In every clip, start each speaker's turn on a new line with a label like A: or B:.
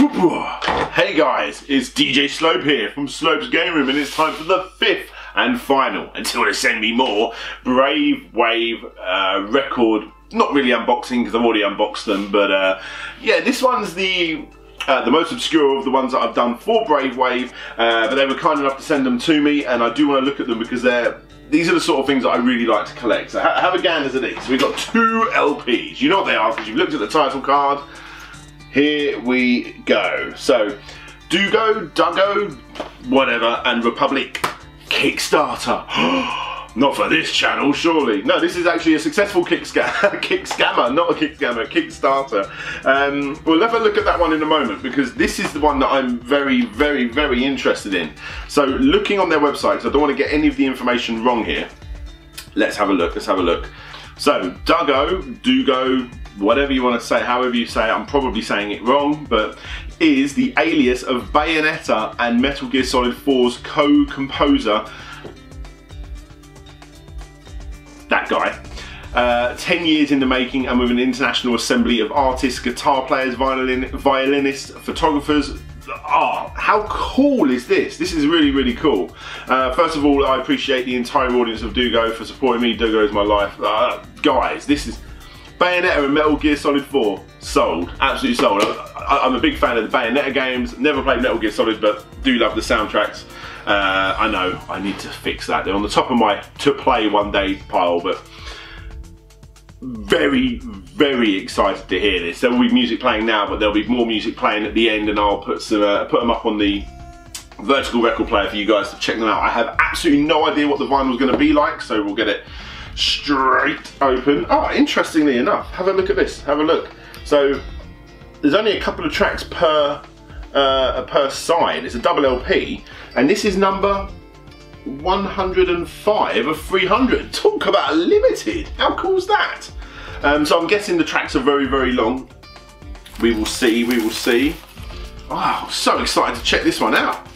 A: Hey guys, it's DJ Slope here from Slope's Game Room and it's time for the fifth and final, until they send me more, Brave Wave uh, record, not really unboxing because I've already unboxed them, but uh, yeah, this one's the uh, the most obscure of the ones that I've done for Brave Wave, uh, but they were kind enough to send them to me and I do want to look at them because they're these are the sort of things that I really like to collect. So ha have a gander at these. We've got two LPs. You know what they are because you've looked at the title card. Here we go. So, Dugo, Duggo, whatever, and Republic Kickstarter. not for this channel, surely. No, this is actually a successful kick, kick scammer, not a kick scammer, Kickstarter. Um, we'll have a look at that one in a moment because this is the one that I'm very, very, very interested in. So looking on their website, because I don't want to get any of the information wrong here. Let's have a look, let's have a look. So, Duggo, Dugo, whatever you want to say, however you say it, I'm probably saying it wrong, but is the alias of Bayonetta and Metal Gear Solid 4's co-composer, that guy. Uh, 10 years in the making and with an international assembly of artists, guitar players, violin, violinists, photographers, oh, how cool is this? This is really, really cool. Uh, first of all, I appreciate the entire audience of Dugo for supporting me. Dugo is my life. Uh, guys, this is Bayonetta and Metal Gear Solid 4, sold, absolutely sold. I, am a big fan of the Bayonetta games, never played Metal Gear Solid, but do love the soundtracks. Uh, I know I need to fix that. They're on the top of my to play one day pile, but very, very excited to hear this. There will be music playing now, but there'll be more music playing at the end, and I'll put some uh, put them up on the vertical record player for you guys to check them out. I have absolutely no idea what the vinyl is going to be like, so we'll get it straight open. Oh, interestingly enough, have a look at this, have a look. So there's only a couple of tracks per uh, per side. It's a double LP, and this is number 105 of 300. Talk about limited. How cool is that? Um, so I'm guessing the tracks are very, very long. We will see, we will see. Wow, so excited to check this one out.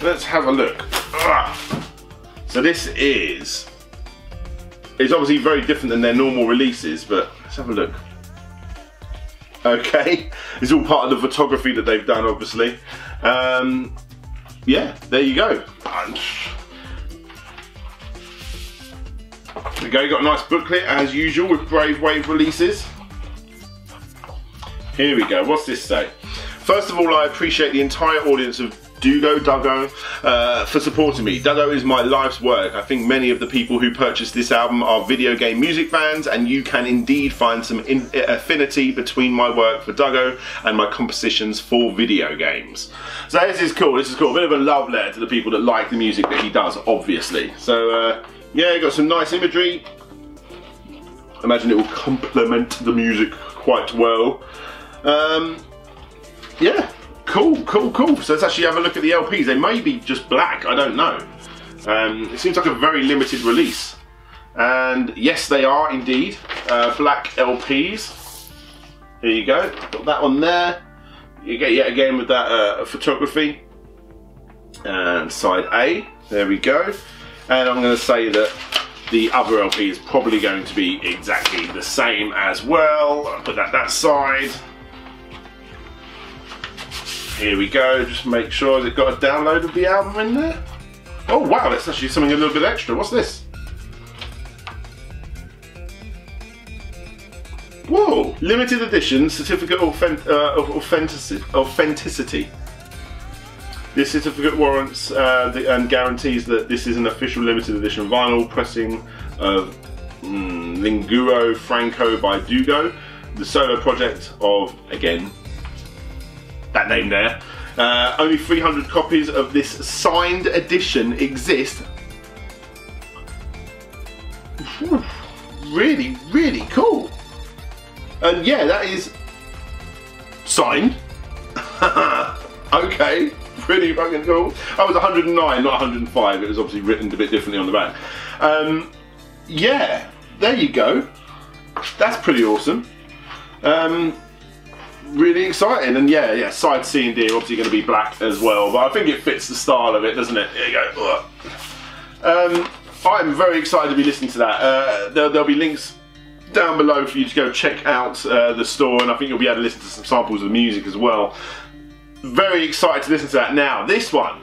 A: Let's have a look. Ugh. So this is it's obviously very different than their normal releases, but let's have a look. Okay, it's all part of the photography that they've done, obviously. Um, yeah, there you go. There we go, you got a nice booklet as usual with Brave Wave releases. Here we go, what's this say? First of all, I appreciate the entire audience of Dugo Duggo uh, for supporting me. Duggo is my life's work. I think many of the people who purchased this album are video game music fans and you can indeed find some affinity between my work for Duggo and my compositions for video games. So this is cool, this is cool. A bit of a love letter to the people that like the music that he does, obviously. So uh, yeah, got some nice imagery. Imagine it will complement the music quite well. Um, yeah, Cool, cool, cool. So let's actually have a look at the LPs. They may be just black, I don't know. Um, it seems like a very limited release. And yes, they are indeed uh, black LPs. Here you go, got that one there. You get yet again with that uh, photography. And side A, there we go. And I'm going to say that the other LP is probably going to be exactly the same as well. I'll put that that side. Here we go, just make sure they've got a download of the album in there. Oh wow, that's actually something a little bit extra. What's this? Whoa! Limited edition certificate of, uh, authenticity. This certificate warrants uh, the, and guarantees that this is an official limited edition vinyl pressing of mm, Lingua Franca by Dugo, the solo project of, again, that name there. Uh, only 300 copies of this signed edition exist. really, really cool. And yeah, that is signed. okay, pretty fucking cool. I was 109, not 105. It was obviously written a bit differently on the back. Um, yeah, there you go. That's pretty awesome. Um, really exciting. And yeah, yeah, side C and D obviously going to be black as well, but I think it fits the style of it, doesn't it? There you go. Um, I'm very excited to be listening to that. Uh, there, will be links down below for you to go check out uh, the store, and I think you'll be able to listen to some samples of the music as well. Very excited to listen to that. Now, this one,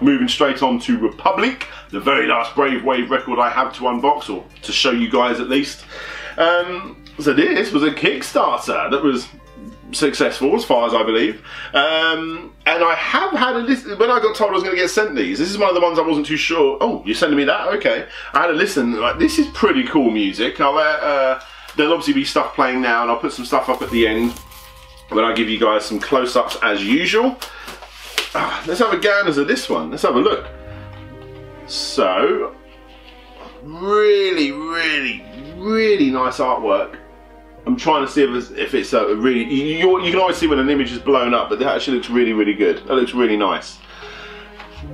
A: moving straight on to Republic, the very last Brave Wave record I have to unbox, or to show you guys at least. Um, so this was a Kickstarter that was successful as far as I believe. Um, and I have had a listen, when I got told I was going to get sent these, this is one of the ones I wasn't too sure. Oh, you're sending me that? Okay. I had a listen, like, this is pretty cool music. I'll, uh, there'll obviously be stuff playing now and I'll put some stuff up at the end when I give you guys some close-ups as usual. Ah, let's have a gander at this one. Let's have a look. So, really, really, really nice artwork. I'm trying to see if it's, if it's a really, you, you, can always see when an image is blown up, but that actually looks really, really good. That looks really nice.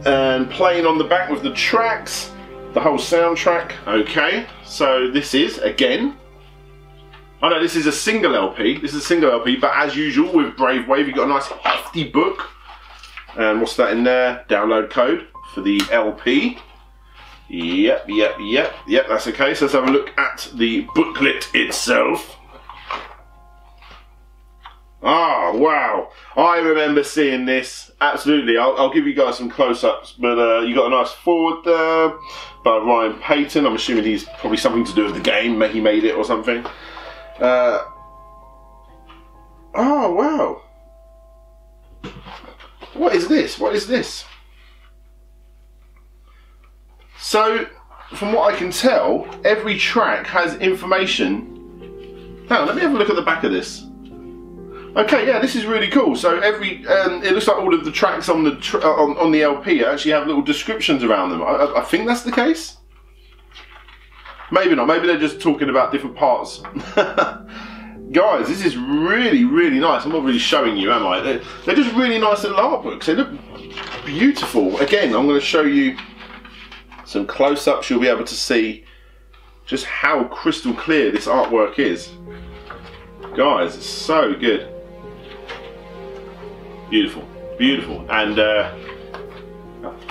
A: And playing on the back with the tracks, the whole soundtrack. Okay, so this is, again, I know this is a single LP, this is a single LP, but as usual with Brave Wave, you've got a nice hefty book. And what's that in there? Download code for the LP. Yep, yep, yep, yep, that's okay. So let's have a look at the booklet itself. Ah, wow. I remember seeing this. Absolutely. I'll, I'll give you guys some close-ups. But uh, you got a nice foreword there by Ryan Payton. I'm assuming he's probably something to do with the game. He made it or something. Uh, oh, wow. What is this? What is this? So, from what I can tell, every track has information. Now, let me have a look at the back of this. Okay, yeah, this is really cool. So every, um, it looks like all of the tracks on the tr uh, on, on the LP actually have little descriptions around them. I, I think that's the case. Maybe not. Maybe they're just talking about different parts. Guys, this is really, really nice. I'm not really showing you, am I? They're, they're just really nice little art books. They look beautiful. Again, I'm going to show you some close-ups. You'll be able to see just how crystal clear this artwork is. Guys, it's so good. Beautiful, beautiful. And uh,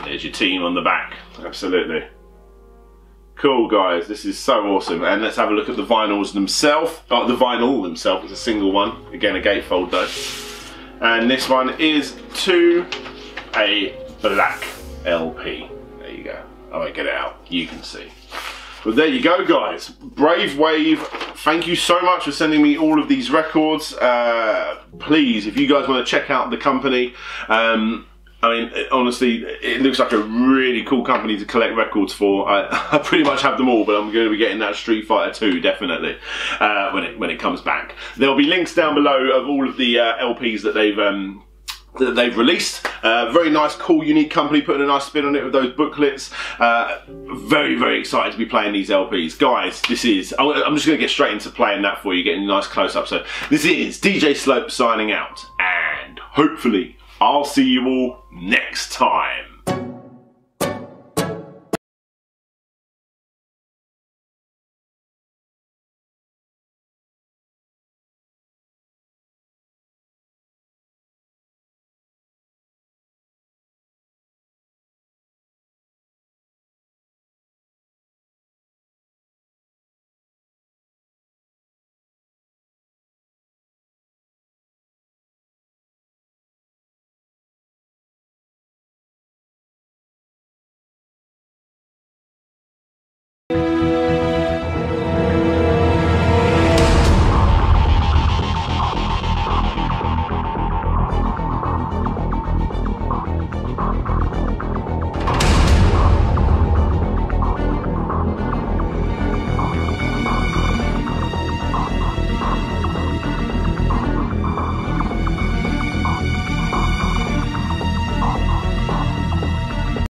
A: there's your team on the back, absolutely. Cool guys, this is so awesome. And let's have a look at the vinyls themselves. Oh, the vinyl themselves is a single one. Again, a gatefold though. And this one is to a black LP. There you go. I get it out. You can see. But there you go, guys. Brave Wave, thank you so much for sending me all of these records. Uh, please, if you guys want to check out the company, um, I mean, honestly, it looks like a really cool company to collect records for. I, I, pretty much have them all, but I'm going to be getting that Street Fighter 2 definitely uh, when it when it comes back. There'll be links down below of all of the uh, LPs that they've um, that they've released. Uh, very nice, cool, unique company putting a nice spin on it with those booklets. Uh, very, very excited to be playing these LPs. Guys, this is, I'm just going to get straight into playing that for you, getting a nice close up. So this is DJ Slope signing out and hopefully I'll see you all next time.